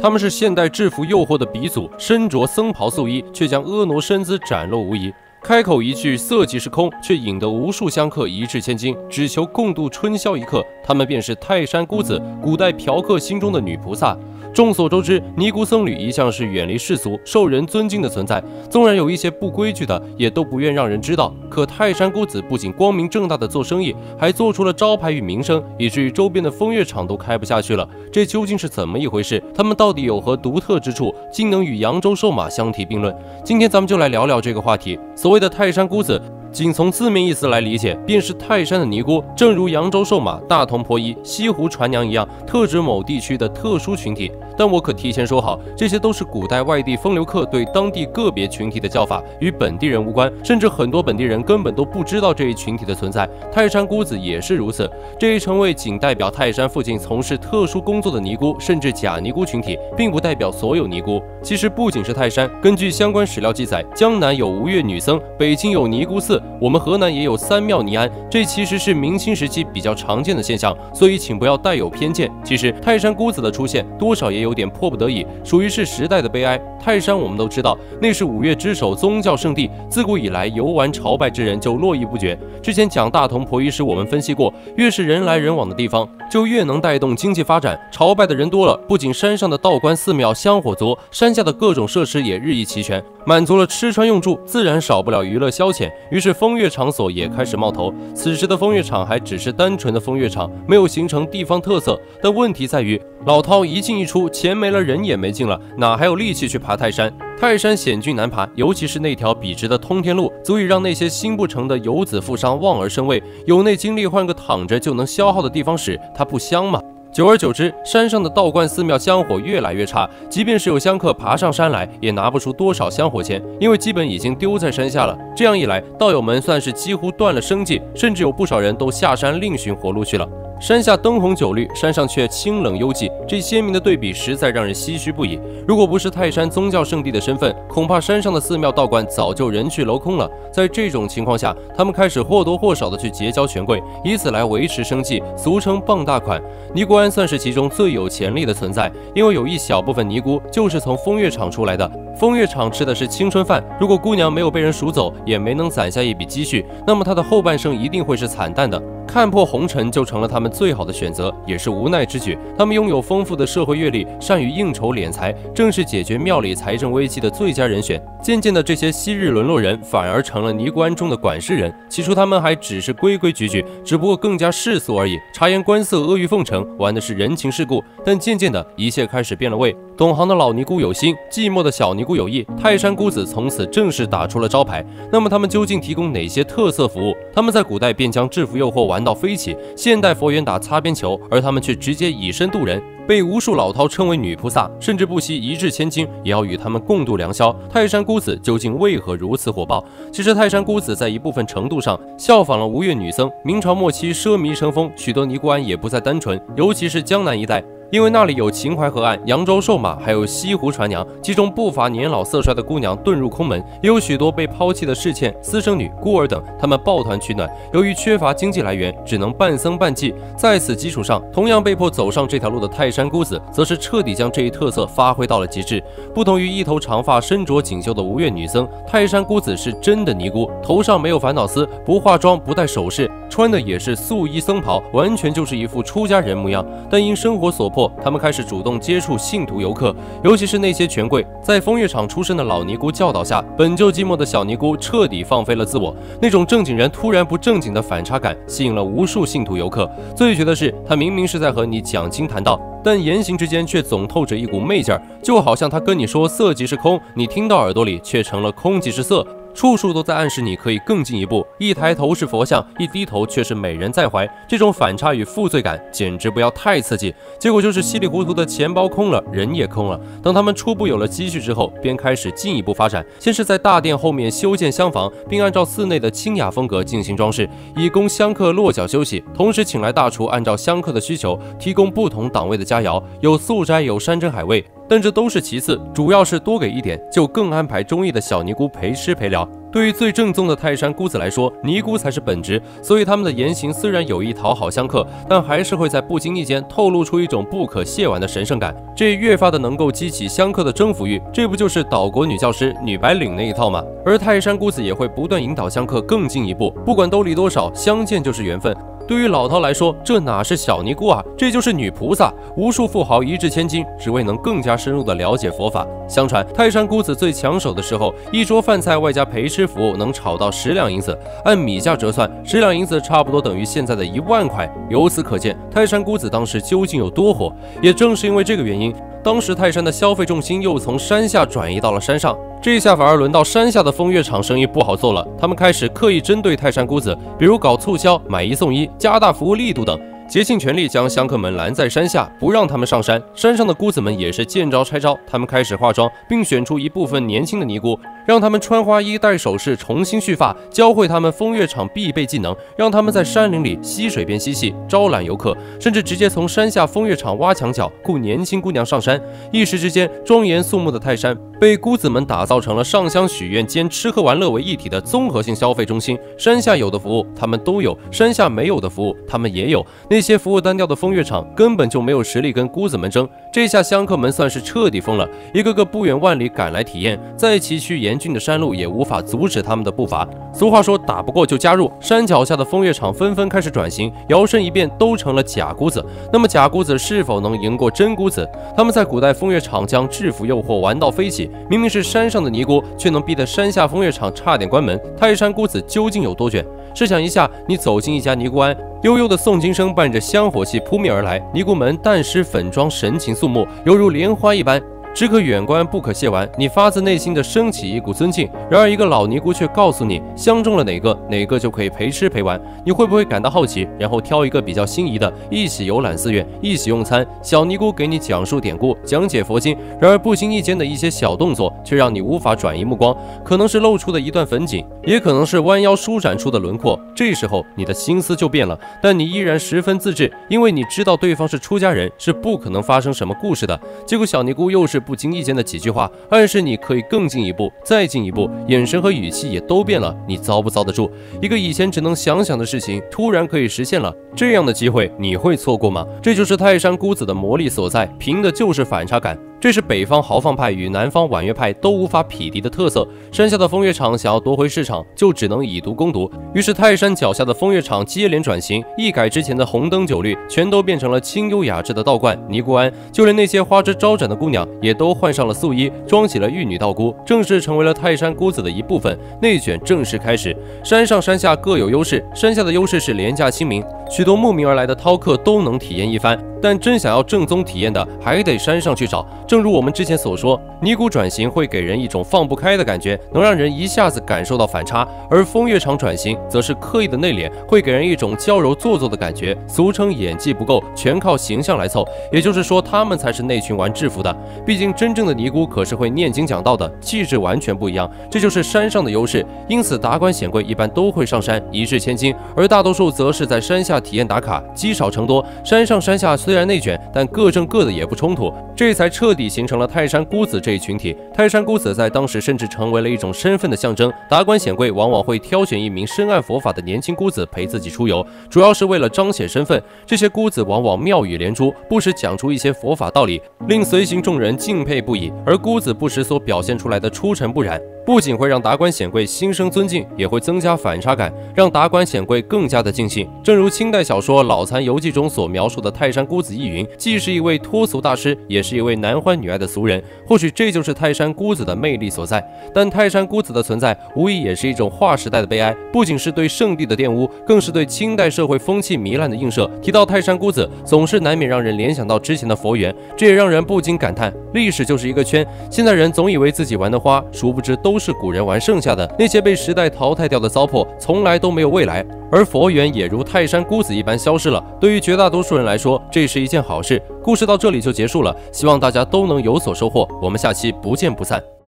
他们是现代制服诱惑的鼻祖，身着僧袍素衣，却将婀娜身姿展露无遗。开口一句色即是空，却引得无数香客一掷千金，只求共度春宵一刻。他们便是泰山姑子，古代嫖客心中的女菩萨。众所周知，尼姑僧侣一向是远离世俗、受人尊敬的存在。纵然有一些不规矩的，也都不愿让人知道。可泰山姑子不仅光明正大的做生意，还做出了招牌与名声，以至于周边的风月场都开不下去了。这究竟是怎么一回事？他们到底有何独特之处，竟能与扬州瘦马相提并论？今天咱们就来聊聊这个话题。所谓的泰山姑子。仅从字面意思来理解，便是泰山的尼姑，正如扬州瘦马、大同婆姨、西湖船娘一样，特指某地区的特殊群体。但我可提前说好，这些都是古代外地风流客对当地个别群体的叫法，与本地人无关，甚至很多本地人根本都不知道这一群体的存在。泰山姑子也是如此，这一称谓仅代表泰山附近从事特殊工作的尼姑，甚至假尼姑群体，并不代表所有尼姑。其实不仅是泰山，根据相关史料记载，江南有吴越女僧，北京有尼姑寺。我们河南也有三庙尼庵，这其实是明清时期比较常见的现象，所以请不要带有偏见。其实泰山姑子的出现，多少也有点迫不得已，属于是时代的悲哀。泰山我们都知道，那是五岳之首，宗教圣地，自古以来游玩朝拜之人就络绎不绝。之前讲大同婆姨时，我们分析过，越是人来人往的地方，就越能带动经济发展。朝拜的人多了，不仅山上的道观寺庙香火足，山下的各种设施也日益齐全。满足了吃穿用住，自然少不了娱乐消遣。于是风月场所也开始冒头。此时的风月场还只是单纯的风月场，没有形成地方特色。但问题在于，老涛一进一出，钱没了，人也没劲了，哪还有力气去爬泰山？泰山险峻难爬，尤其是那条笔直的通天路，足以让那些心不诚的游子富商望而生畏。有那精力换个躺着就能消耗的地方使，它不香吗？久而久之，山上的道观寺庙香火越来越差，即便是有香客爬上山来，也拿不出多少香火钱，因为基本已经丢在山下了。这样一来，道友们算是几乎断了生计，甚至有不少人都下山另寻活路去了。山下灯红酒绿，山上却清冷幽寂，这鲜明的对比实在让人唏嘘不已。如果不是泰山宗教圣地的身份，恐怕山上的寺庙道观早就人去楼空了。在这种情况下，他们开始或多或少的去结交权贵，以此来维持生计，俗称傍大款。尼姑庵算是其中最有潜力的存在，因为有一小部分尼姑就是从风月场出来的。风月场吃的是青春饭，如果姑娘没有被人赎走，也没能攒下一笔积蓄，那么她的后半生一定会是惨淡的。看破红尘就成了他们最好的选择，也是无奈之举。他们拥有丰富的社会阅历，善于应酬敛财，正是解决庙里财政危机的最佳人选。渐渐的，这些昔日沦落人反而成了尼姑庵中的管事人。起初，他们还只是规规矩矩，只不过更加世俗而已，察言观色，阿谀奉承，玩的是人情世故。但渐渐的，一切开始变了味。懂行的老尼姑有心，寂寞的小尼姑有意。泰山姑子从此正式打出了招牌。那么，他们究竟提供哪些特色服务？他们在古代便将制服诱惑玩到飞起，现代佛缘打擦边球，而他们却直接以身渡人，被无数老饕称为女菩萨，甚至不惜一掷千金也要与他们共度良宵。泰山姑子究竟为何如此火爆？其实，泰山姑子在一部分程度上效仿了吴越女僧。明朝末期奢靡成风，许多尼姑庵也不再单纯，尤其是江南一带。因为那里有秦淮河岸、扬州瘦马，还有西湖船娘，其中不乏年老色衰的姑娘遁入空门，也有许多被抛弃的侍妾、私生女、孤儿等，他们抱团取暖。由于缺乏经济来源，只能半僧半妓。在此基础上，同样被迫走上这条路的泰山姑子，则是彻底将这一特色发挥到了极致。不同于一头长发、身着锦绣的吴越女僧，泰山姑子是真的尼姑，头上没有烦恼丝，不化妆，不戴首饰，穿的也是素衣僧袍，完全就是一副出家人模样。但因生活所迫，他们开始主动接触信徒游客，尤其是那些权贵。在风月场出身的老尼姑教导下，本就寂寞的小尼姑彻底放飞了自我。那种正经人突然不正经的反差感，吸引了无数信徒游客。最绝的是，他明明是在和你讲经谈道，但言行之间却总透着一股媚劲儿，就好像他跟你说色即是空，你听到耳朵里却成了空即是色。处处都在暗示你可以更进一步，一抬头是佛像，一低头却是美人在怀。这种反差与负罪感简直不要太刺激。结果就是稀里糊涂的钱包空了，人也空了。等他们初步有了积蓄之后，便开始进一步发展。先是在大殿后面修建厢房，并按照寺内的清雅风格进行装饰，以供香客落脚休息。同时请来大厨，按照香客的需求提供不同档位的佳肴，有素斋，有山珍海味。但这都是其次，主要是多给一点，就更安排中意的小尼姑陪吃陪聊。对于最正宗的泰山姑子来说，尼姑才是本职，所以他们的言行虽然有意讨好香客，但还是会在不经意间透露出一种不可亵玩的神圣感，这越发的能够激起香客的征服欲。这不就是岛国女教师女白领那一套吗？而泰山姑子也会不断引导香客更进一步，不管兜里多少，相见就是缘分。对于老饕来说，这哪是小尼姑啊，这就是女菩萨。无数富豪一掷千金，只为能更加深入的了解佛法。相传泰山姑子最抢手的时候，一桌饭菜外加陪吃服务能炒到十两银子，按米价折算，十两银子差不多等于现在的一万块。由此可见，泰山姑子当时究竟有多火。也正是因为这个原因。当时泰山的消费重心又从山下转移到了山上，这一下反而轮到山下的风月场生意不好做了。他们开始刻意针对泰山姑子，比如搞促销、买一送一、加大服务力度等。竭尽全力将香客们拦在山下，不让他们上山。山上的姑子们也是见招拆招，他们开始化妆，并选出一部分年轻的尼姑，让他们穿花衣、戴首饰、重新蓄发，教会他们风月场必备技能，让他们在山林里溪水边嬉戏，招揽游客，甚至直接从山下风月场挖墙脚，雇年轻姑娘上山。一时之间，庄严肃穆的泰山被姑子们打造成了上香许愿兼吃喝玩乐为一体的综合性消费中心。山下有的服务他们都有，山下没有的服务他们也有。那些服务单调的风月场根本就没有实力跟姑子们争，这下香客们算是彻底疯了，一个个不远万里赶来体验，在崎岖严峻的山路也无法阻止他们的步伐。俗话说，打不过就加入。山脚下的风月场纷纷开始转型，摇身一变都成了假姑子。那么假姑子是否能赢过真姑子？他们在古代风月场将制服诱惑玩到飞起，明明是山上的尼姑，却能逼得山下风月场差点关门。泰山姑子究竟有多卷？试想一下，你走进一家尼姑庵。悠悠的诵经声伴着香火气扑面而来，尼姑们淡施粉妆，神情肃穆，犹如莲花一般。只可远观，不可亵玩。你发自内心的升起一股尊敬。然而，一个老尼姑却告诉你，相中了哪个，哪个就可以陪吃陪玩。你会不会感到好奇？然后挑一个比较心仪的，一起游览寺院，一起用餐。小尼姑给你讲述典故，讲解佛经。然而，不经意间的一些小动作，却让你无法转移目光。可能是露出的一段粉景，也可能是弯腰舒展出的轮廓。这时候，你的心思就变了。但你依然十分自制，因为你知道对方是出家人，是不可能发生什么故事的。结果，小尼姑又是。不经意间的几句话，暗示你可以更进一步，再进一步，眼神和语气也都变了。你遭不遭得住？一个以前只能想想的事情，突然可以实现了，这样的机会你会错过吗？这就是泰山姑子的魔力所在，凭的就是反差感。这是北方豪放派与南方婉约派都无法匹敌的特色。山下的风月场想要夺回市场，就只能以毒攻毒。于是泰山脚下的风月场接连转型，一改之前的红灯酒绿，全都变成了清幽雅致的道观尼姑庵。就连那些花枝招展的姑娘，也都换上了素衣，装起了玉女道姑，正式成为了泰山姑子的一部分。内卷正式开始。山上山下各有优势，山下的优势是廉价亲民，许多慕名而来的饕客都能体验一番。但真想要正宗体验的，还得山上去找。正如我们之前所说，尼姑转型会给人一种放不开的感觉，能让人一下子感受到反差；而风月场转型则是刻意的内敛，会给人一种娇柔做作的感觉，俗称演技不够，全靠形象来凑。也就是说，他们才是那群玩制服的。毕竟真正的尼姑可是会念经讲道的，气质完全不一样。这就是山上的优势。因此，达官显贵一般都会上山一掷千金，而大多数则是在山下体验打卡，积少成多。山上山下虽虽然内卷，但各挣各的也不冲突，这才彻底形成了泰山姑子这一群体。泰山姑子在当时甚至成为了一种身份的象征。达官显贵往往会挑选一名深谙佛法的年轻姑子陪自己出游，主要是为了彰显身份。这些姑子往往妙语连珠，不时讲出一些佛法道理，令随行众人敬佩不已。而姑子不时所表现出来的出尘不染。不仅会让达官显贵心生尊敬，也会增加反差感，让达官显贵更加的尽兴。正如清代小说《老残游记》中所描述的泰山姑子易云，既是一位脱俗大师，也是一位男欢女爱的俗人。或许这就是泰山孤子的魅力所在。但泰山孤子的存在，无疑也是一种划时代的悲哀，不仅是对圣地的玷污，更是对清代社会风气糜烂的映射。提到泰山孤子，总是难免让人联想到之前的佛缘，这也让人不禁感叹：历史就是一个圈。现在人总以为自己玩的花，殊不知都。是古人玩剩下的那些被时代淘汰掉的糟粕，从来都没有未来。而佛缘也如泰山孤子一般消失了。对于绝大多数人来说，这这是一件好事。故事到这里就结束了，希望大家都能有所收获。我们下期不见不散。